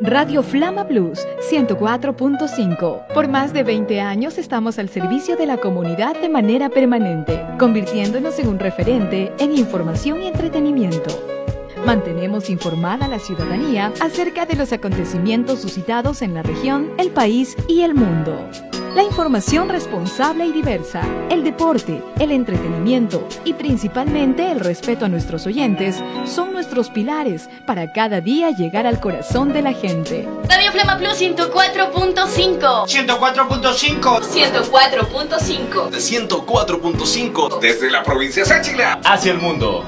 Radio Flama Blues 104.5. Por más de 20 años estamos al servicio de la comunidad de manera permanente, convirtiéndonos en un referente en información y entretenimiento. Mantenemos informada a la ciudadanía acerca de los acontecimientos suscitados en la región, el país y el mundo. La información responsable y diversa, el deporte, el entretenimiento y principalmente el respeto a nuestros oyentes son nuestros pilares para cada día llegar al corazón de la gente. Radio Flama Plus 104.5 104.5 104.5 104.5 desde la provincia de Sáchila. Hacia el mundo.